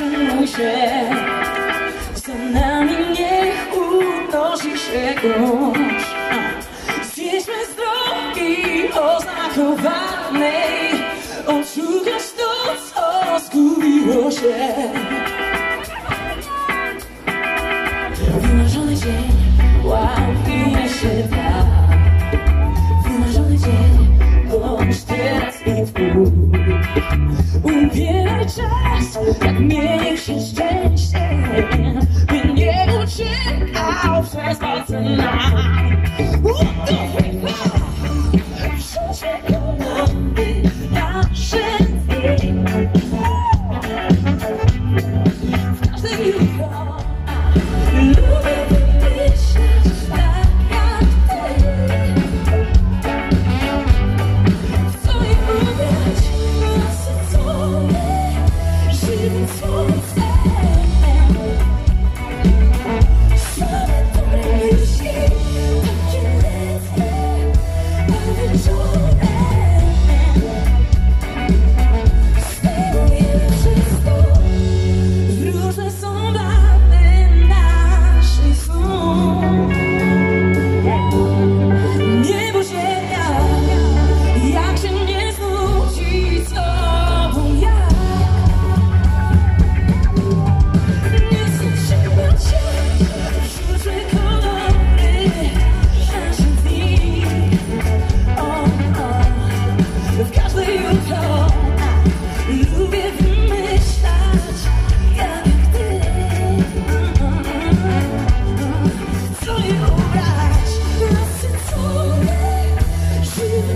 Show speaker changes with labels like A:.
A: zatrzymuj się. Za nami nie unosi się kurz Zjedźmy z drogi oznakowanej Odszukać to, co zgubiło się. Wymarzony dzień, łapie się tak. Wymarzony dzień, bądź teraz i twój Ubieraj czas, jak mienić się szczęściem By nie uciekał przez palce nam fly.